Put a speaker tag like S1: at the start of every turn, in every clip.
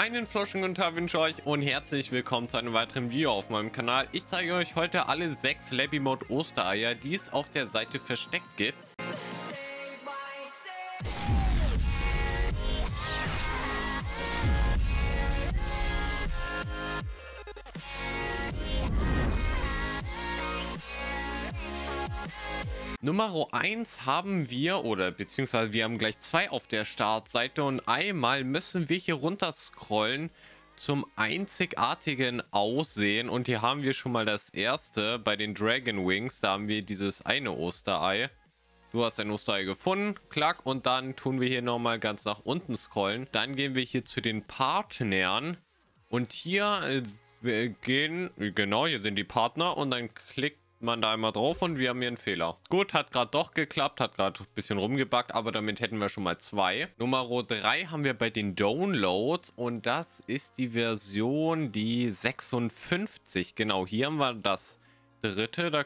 S1: Einen floschen guten Tag wünsche ich euch und herzlich willkommen zu einem weiteren Video auf meinem Kanal. Ich zeige euch heute alle sechs Labby Mode Ostereier, die es auf der Seite versteckt gibt. Nummer 1 haben wir, oder beziehungsweise wir haben gleich zwei auf der Startseite und einmal müssen wir hier runter scrollen zum einzigartigen Aussehen und hier haben wir schon mal das erste bei den Dragon Wings, da haben wir dieses eine Osterei. Du hast ein Osterei gefunden, klack, und dann tun wir hier nochmal ganz nach unten scrollen. Dann gehen wir hier zu den Partnern und hier äh, wir gehen, genau, hier sind die Partner und dann klickt man da einmal drauf und wir haben hier einen Fehler. Gut, hat gerade doch geklappt, hat gerade ein bisschen rumgebackt, aber damit hätten wir schon mal zwei. Nummer 3 haben wir bei den Downloads und das ist die Version, die 56. Genau, hier haben wir das dritte, da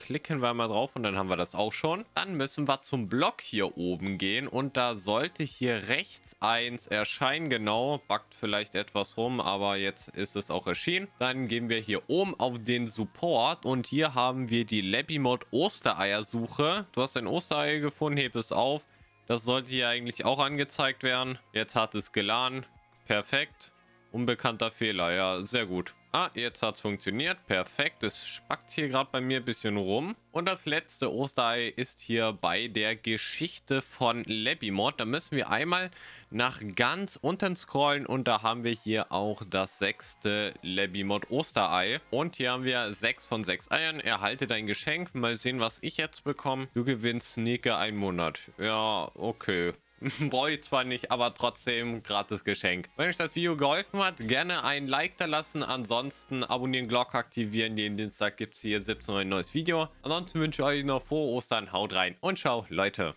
S1: klicken wir mal drauf und dann haben wir das auch schon. Dann müssen wir zum Block hier oben gehen und da sollte hier rechts eins erscheinen. Genau, backt vielleicht etwas rum, aber jetzt ist es auch erschienen. Dann gehen wir hier oben auf den Support und hier haben wir die Labby Mod Ostereiersuche. Du hast ein Osterei gefunden, heb es auf. Das sollte hier eigentlich auch angezeigt werden. Jetzt hat es geladen. Perfekt. Unbekannter Fehler. Ja, sehr gut. Ah, jetzt hat es funktioniert. Perfekt. Es spackt hier gerade bei mir ein bisschen rum. Und das letzte Osterei ist hier bei der Geschichte von Labymod. Da müssen wir einmal nach ganz unten scrollen und da haben wir hier auch das sechste Labymod Osterei. Und hier haben wir sechs von sechs Eiern. Erhalte dein Geschenk. Mal sehen, was ich jetzt bekomme. Du gewinnst Sneaker einen Monat. Ja, okay. Brauche ich zwar nicht, aber trotzdem gratis Geschenk. Wenn euch das Video geholfen hat, gerne ein Like da lassen. Ansonsten abonnieren, Glocke aktivieren. Jeden Dienstag gibt es hier 17 Uhr ein neues Video. Ansonsten wünsche ich euch noch frohe Ostern. Haut rein und ciao, Leute.